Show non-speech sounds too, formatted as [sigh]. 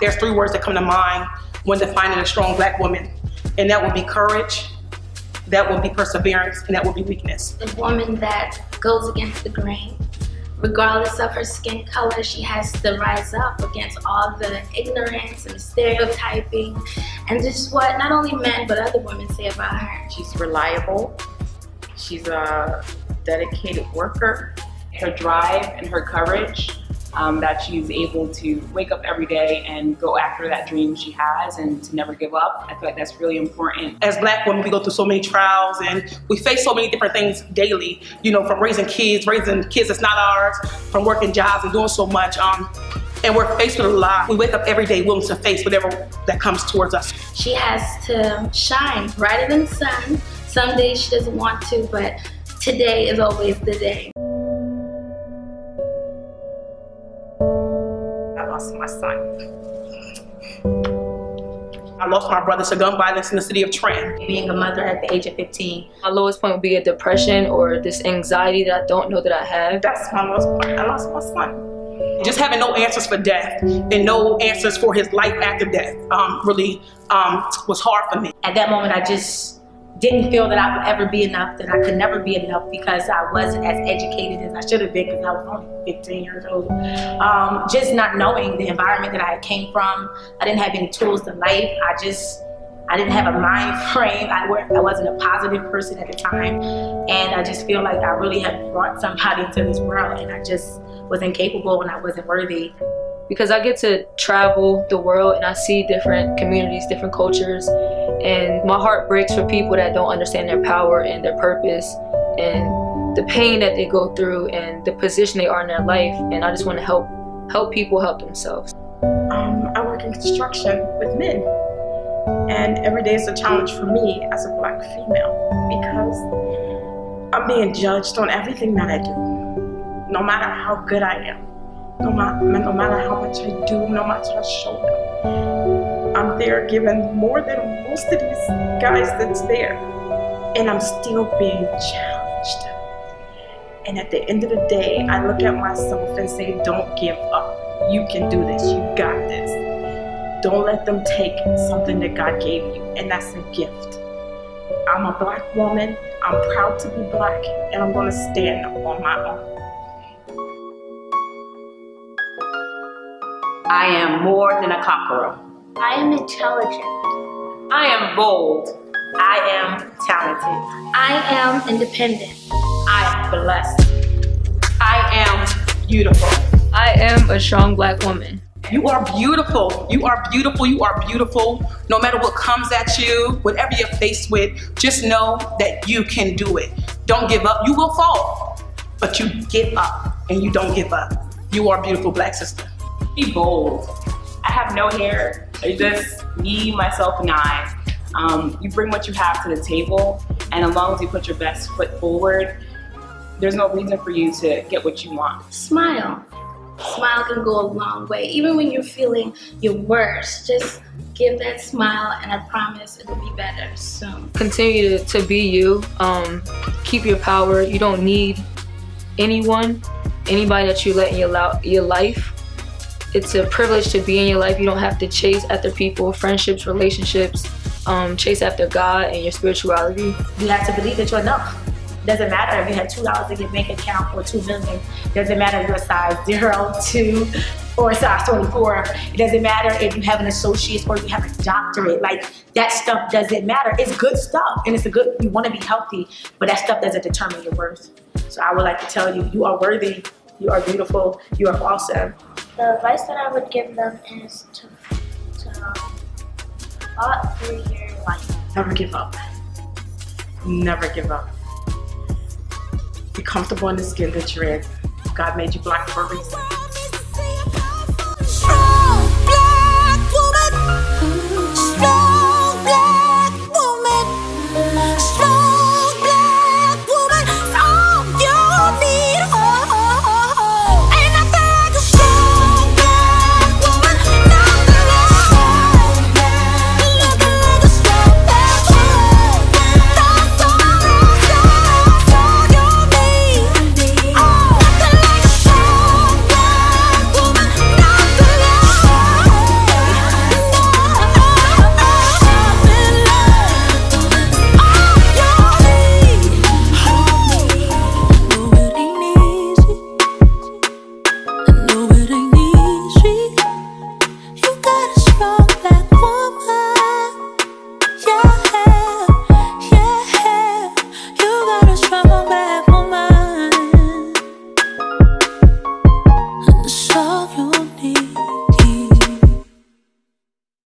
There's three words that come to mind when defining a strong black woman, and that would be courage, that would be perseverance, and that would be weakness. A woman that goes against the grain. Regardless of her skin color, she has to rise up against all the ignorance and stereotyping and just what not only men but other women say about her. She's reliable. She's a dedicated worker. Her drive and her courage um, that she's able to wake up every day and go after that dream she has and to never give up. I feel like that's really important. As black women, we go through so many trials and we face so many different things daily, you know, from raising kids, raising kids that's not ours, from working jobs and doing so much. Um, and we're faced with a lot. We wake up every day willing to face whatever that comes towards us. She has to shine brighter than the sun. Some days she doesn't want to, but today is always the day. Lost my son. I lost my brother to gun violence in the city of Trenton. Being a mother at the age of 15. My lowest point would be a depression or this anxiety that I don't know that I have. That's my lowest point. I lost my son. Just having no answers for death and no answers for his life after death um, really um, was hard for me. At that moment, I just didn't feel that I would ever be enough, that I could never be enough because I wasn't as educated as I should have been because I was only 15 years old. Um, just not knowing the environment that I came from, I didn't have any tools to life. I just, I didn't have a mind [laughs] frame. I, I wasn't a positive person at the time. And I just feel like I really had brought somebody into this world and I just was incapable and I wasn't worthy because I get to travel the world and I see different communities, different cultures, and my heart breaks for people that don't understand their power and their purpose and the pain that they go through and the position they are in their life. And I just want to help help people help themselves. Um, I work in construction with men, and every day is a challenge for me as a black female because I'm being judged on everything that I do, no matter how good I am no, matter, no matter how much I do, no matter how show them. I'm there giving more than most of these guys that's there. And I'm still being challenged. And at the end of the day, I look at myself and say, don't give up. You can do this. You got this. Don't let them take something that God gave you. And that's a gift. I'm a black woman. I'm proud to be black. And I'm going to stand on my own. I am more than a conqueror. I am intelligent. I am bold. I am talented. I am independent. I am blessed. I am beautiful. I am a strong black woman. You are beautiful. You are beautiful. You are beautiful. No matter what comes at you, whatever you're faced with, just know that you can do it. Don't give up. You will fall, but you get up and you don't give up. You are beautiful, black sister. Be bold. I have no hair. It's just me, myself, and I. Um, you bring what you have to the table, and as long as you put your best foot forward, there's no reason for you to get what you want. Smile. Smile can go a long way. Even when you're feeling your worst, just give that smile, and I promise it'll be better soon. Continue to, to be you. Um, keep your power. You don't need anyone, anybody that you let in your, your life it's a privilege to be in your life. You don't have to chase after people, friendships, relationships, um, chase after God and your spirituality. You have to believe that you're enough. Doesn't matter if you have two dollars in your bank account or two million. Doesn't matter if you're size zero, two, or size 24. It doesn't matter if you have an associate or you have a doctorate. Like that stuff doesn't matter. It's good stuff and it's a good, you want to be healthy, but that stuff doesn't determine your worth. So I would like to tell you, you are worthy, you are beautiful, you are awesome. The advice that I would give them is to, to um, through your life. Never give up. Never give up. Be comfortable in the skin that you're in. God made you black for a reason.